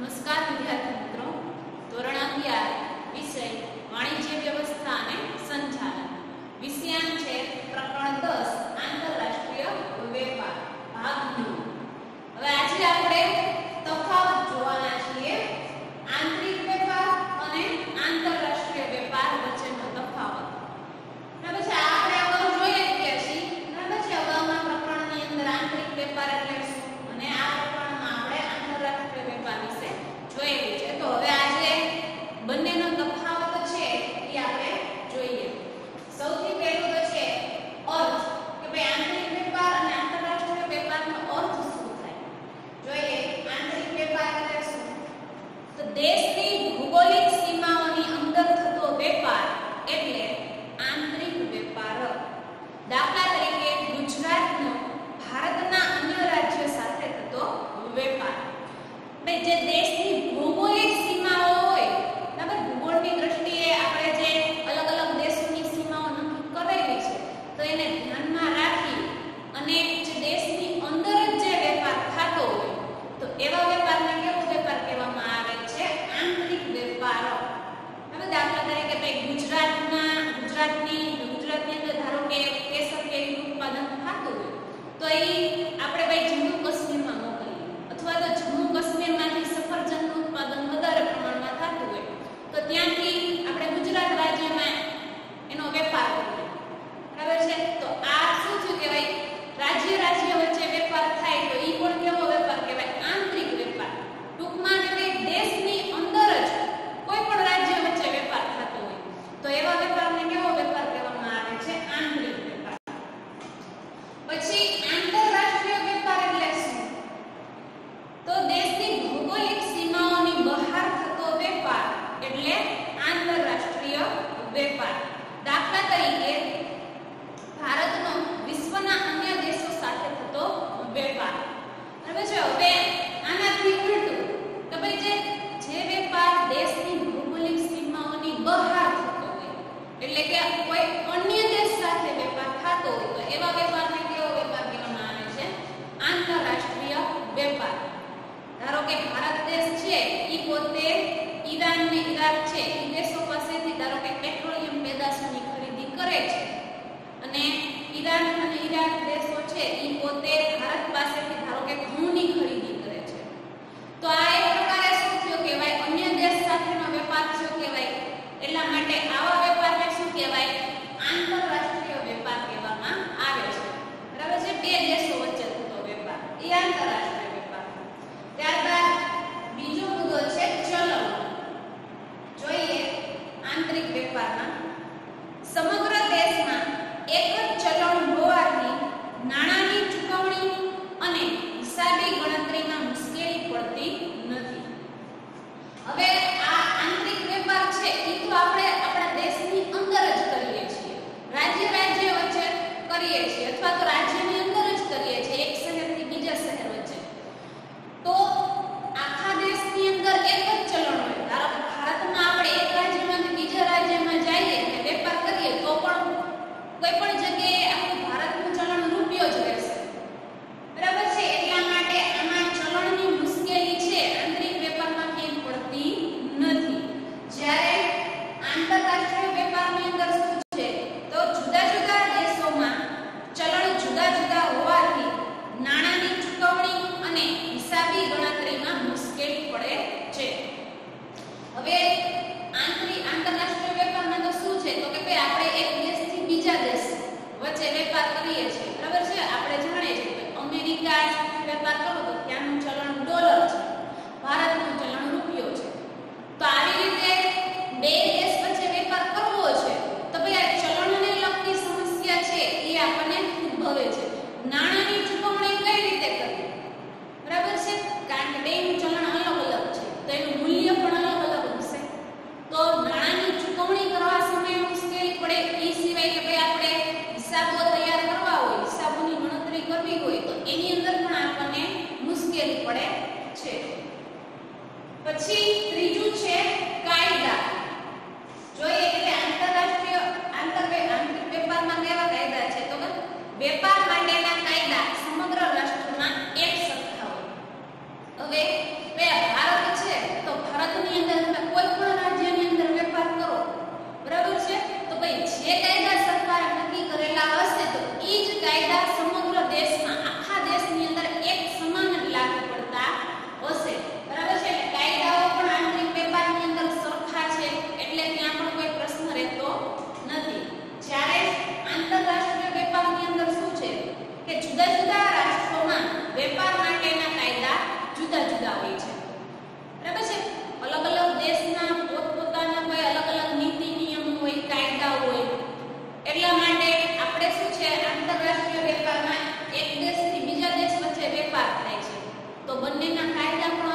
નમસ્કાર વિદ્યાર્થી મિત્રો. ધોરણ અગિયાર, વિષય વાણિજ્ય વ્યવસ્થા અને સંચાલન. વિષયાંક છે પ્રકરણ દસ, આંતરરાષ્ટ્રીય વેપાર ભાગ નવ. હવે આજે આપણે વારો. હવે દાખલા તરીકે કે ગુજરાતમાં, ગુજરાતની ગુજરાતની અંદર ધારો કે કેસર, કેરીનું ઉત્પાદન થતું હોય, તો એ આપણે ભાઈ ઈરાન અને ઈરાક દેશો છે એ પોતે ભારત પાસેથી ધારો કે ઘઉંની ખરીદી કરે છે. તો આ એક પ્રકારે શું થયો કહેવાય? અન્ય દેશ સાથેનો વેપાર શું કહેવાય. એટલા માટે આવા વેપારને શું કહેવાય? બંનેના કાયદા પણ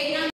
कितना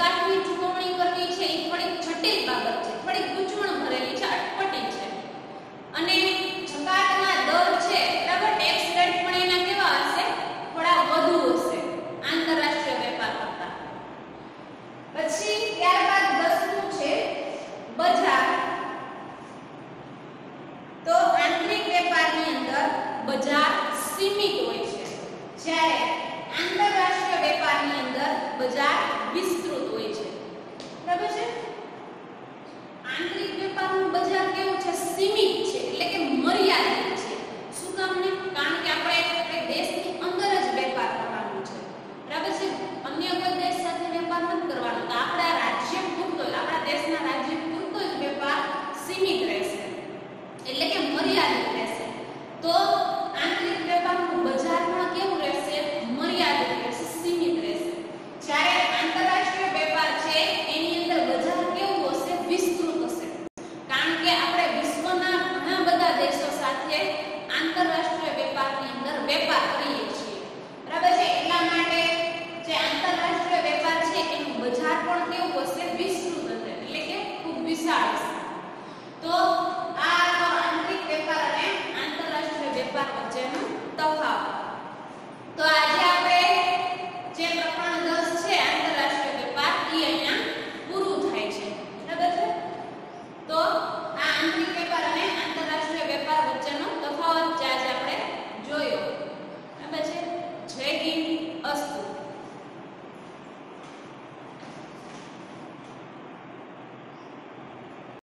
કે ભાઈ જકાતની બરાબર છે